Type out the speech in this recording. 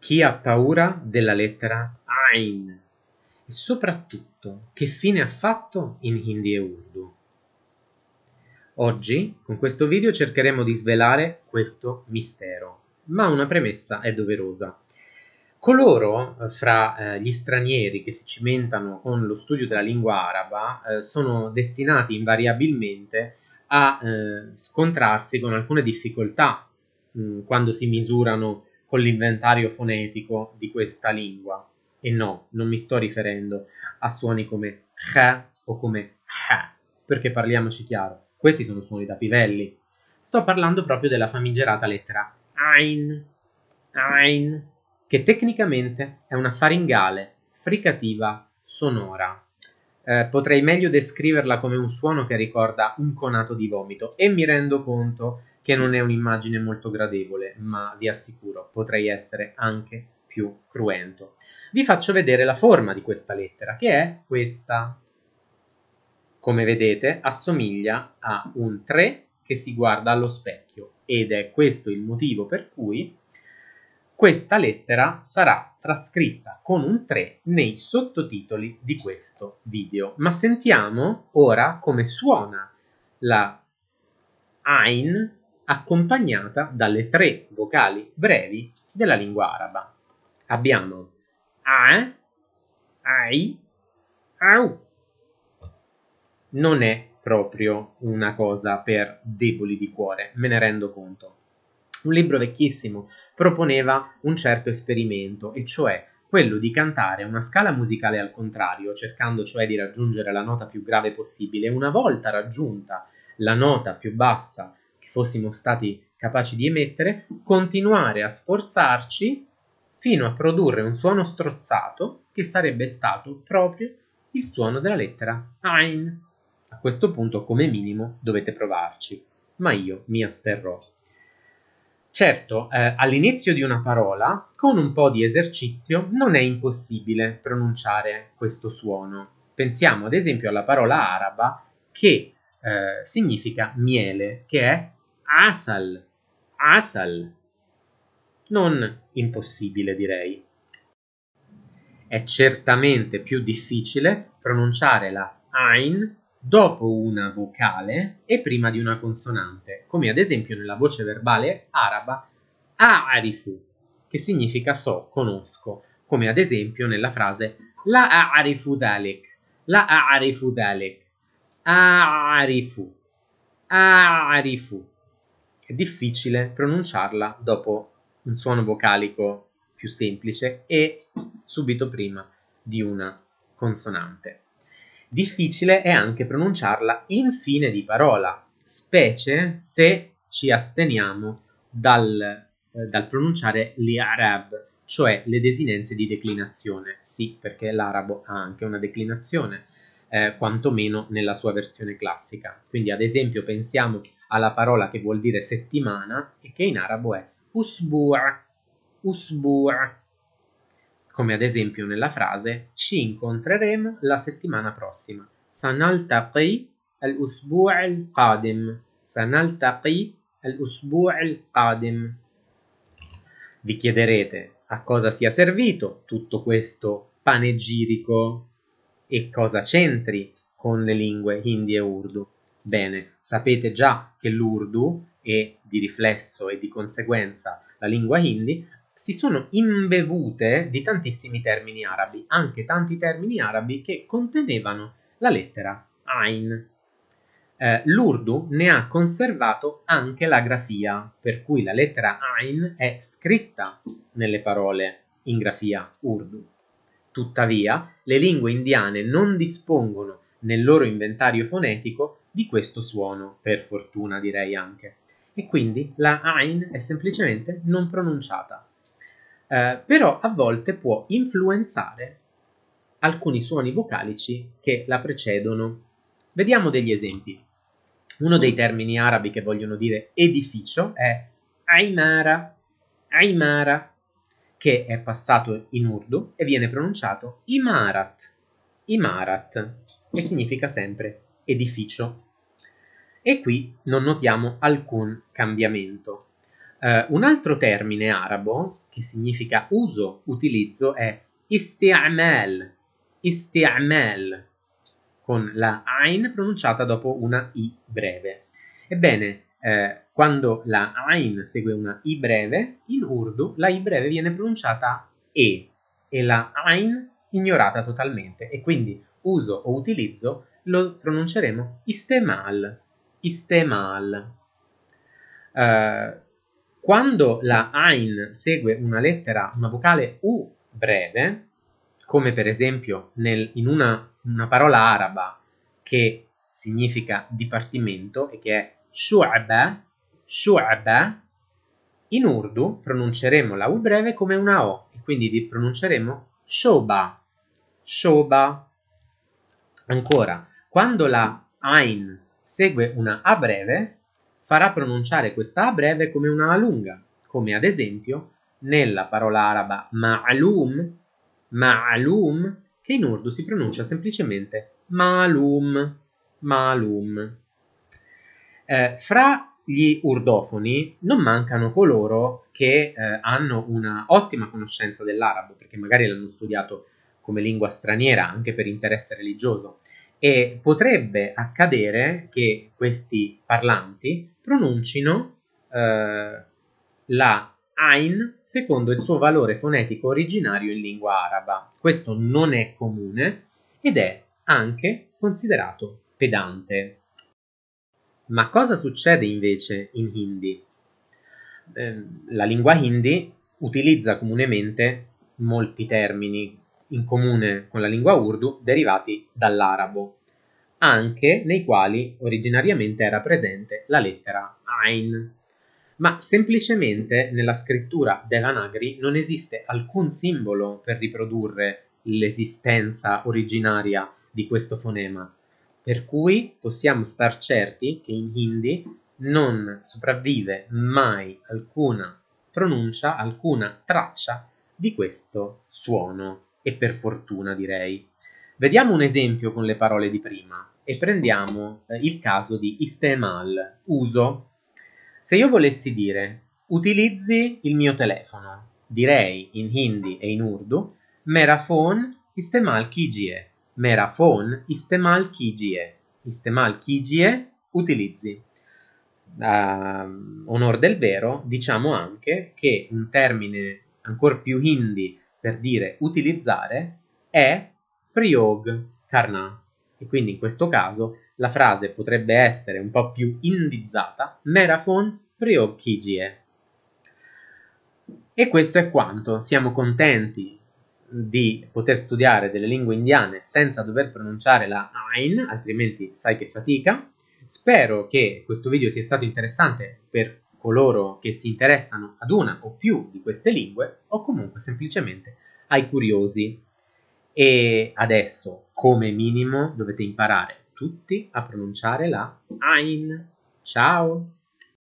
Chi ha paura della lettera Ain? E soprattutto, che fine ha fatto in Hindi e Urdu? Oggi, con questo video, cercheremo di svelare questo mistero, ma una premessa è doverosa. Coloro eh, fra eh, gli stranieri che si cimentano con lo studio della lingua araba eh, sono destinati invariabilmente a eh, scontrarsi con alcune difficoltà mh, mm, quando si misurano con l'inventario fonetico di questa lingua. E no, non mi sto riferendo a suoni come kh o come ha, perché parliamoci chiaro, questi sono suoni da pivelli. Sto parlando proprio della famigerata lettera Ein, Ein, che tecnicamente è una faringale fricativa sonora. Eh, potrei meglio descriverla come un suono che ricorda un conato di vomito e mi rendo conto che non è un'immagine molto gradevole, ma vi assicuro potrei essere anche più cruento. Vi faccio vedere la forma di questa lettera, che è questa. Come vedete, assomiglia a un 3 che si guarda allo specchio ed è questo il motivo per cui questa lettera sarà trascritta con un 3 nei sottotitoli di questo video. Ma sentiamo ora come suona la Ain accompagnata dalle tre vocali brevi della lingua araba. Abbiamo A, Ai, Au. Non è proprio una cosa per deboli di cuore, me ne rendo conto. Un libro vecchissimo proponeva un certo esperimento, e cioè quello di cantare una scala musicale al contrario, cercando cioè di raggiungere la nota più grave possibile. Una volta raggiunta la nota più bassa fossimo stati capaci di emettere, continuare a sforzarci fino a produrre un suono strozzato che sarebbe stato proprio il suono della lettera Ein. A questo punto, come minimo, dovete provarci, ma io mi asterrò. Certo, eh, all'inizio di una parola, con un po' di esercizio, non è impossibile pronunciare questo suono. Pensiamo ad esempio alla parola araba che eh, significa miele, che è asal, asal. Non impossibile, direi. È certamente più difficile pronunciare la Ain dopo una vocale e prima di una consonante, come ad esempio nella voce verbale araba a'arifu, che significa so, conosco, come ad esempio nella frase la a'arifu dalik, la a'arifu dalik, a'arifu, a'arifu. È difficile pronunciarla dopo un suono vocalico più semplice e subito prima di una consonante. Difficile è anche pronunciarla in fine di parola, specie se ci asteniamo dal, eh, dal pronunciare gli arab, cioè le desinenze di declinazione. Sì, perché l'arabo ha anche una declinazione, eh, quantomeno nella sua versione classica. Quindi, ad esempio, pensiamo alla parola che vuol dire settimana e che in arabo è usbu'a, usbu'a come ad esempio nella frase ci incontreremo la settimana prossima. Sanaltaqi al-usbu' al-qadim. Sanaltaqi al-usbu' al-qadim. Vi chiederete a cosa sia servito tutto questo panegirico e cosa c'entri con le lingue hindi e urdu. Bene, sapete già che l'urdu e di riflesso e di conseguenza la lingua hindi si sono imbevute di tantissimi termini arabi, anche tanti termini arabi che contenevano la lettera Ain. Eh, L'Urdu ne ha conservato anche la grafia, per cui la lettera Ain è scritta nelle parole in grafia Urdu. Tuttavia, le lingue indiane non dispongono nel loro inventario fonetico di questo suono, per fortuna direi anche, e quindi la Ain è semplicemente non pronunciata eh, però a volte può influenzare alcuni suoni vocalici che la precedono. Vediamo degli esempi. Uno dei termini arabi che vogliono dire edificio è Aimara, Aimara, che è passato in urdu e viene pronunciato Imarat, Imarat, che significa sempre edificio. E qui non notiamo alcun cambiamento. Uh, un altro termine arabo che significa uso, utilizzo è isti'mal, isti'mal, con la Ain pronunciata dopo una I breve. Ebbene, eh, quando la Ain segue una I breve, in Urdu la I breve viene pronunciata E e la Ain ignorata totalmente e quindi uso o utilizzo lo pronunceremo istemal, istemal. Uh, quando la Ain segue una lettera, una vocale U breve, come per esempio nel, in una, una, parola araba che significa dipartimento e che è shu'ba, shu'ba, in urdu pronunceremo la U breve come una O e quindi pronunceremo shoba, shoba. Ancora, quando la Ain segue una A breve, farà pronunciare questa A breve come una A lunga, come ad esempio nella parola araba ma'lum, ma'lum, che in urdu si pronuncia semplicemente ma'lum, ma'lum. Eh, fra gli urdofoni non mancano coloro che eh, hanno una ottima conoscenza dell'arabo, perché magari l'hanno studiato come lingua straniera anche per interesse religioso e potrebbe accadere che questi parlanti pronuncino eh, la Ain secondo il suo valore fonetico originario in lingua araba. Questo non è comune ed è anche considerato pedante. Ma cosa succede invece in Hindi? Eh, la lingua hindi utilizza comunemente molti termini in comune con la lingua urdu derivati dall'arabo, anche nei quali originariamente era presente la lettera Ain. Ma semplicemente nella scrittura Devanagari non esiste alcun simbolo per riprodurre l'esistenza originaria di questo fonema, per cui possiamo star certi che in hindi non sopravvive mai alcuna pronuncia, alcuna traccia di questo suono e per fortuna direi. Vediamo un esempio con le parole di prima e prendiamo eh, il caso di istemal, uso. Se io volessi dire utilizzi il mio telefono, direi in hindi e in urdu mera phone istemal kijiye, mera phone istemal kijiye, istemal kijiye utilizzi. Uh, onor del vero, diciamo anche che un termine ancora più hindi per dire utilizzare è Priog Karna. E quindi in questo caso la frase potrebbe essere un po' più indizzata Merafon Priog Kijie. E questo è quanto. Siamo contenti di poter studiare delle lingue indiane senza dover pronunciare la Ain, altrimenti sai che fatica. Spero che questo video sia stato interessante per coloro che si interessano ad una o più di queste lingue o comunque semplicemente ai curiosi. E adesso, come minimo, dovete imparare tutti a pronunciare la Ain. Ciao!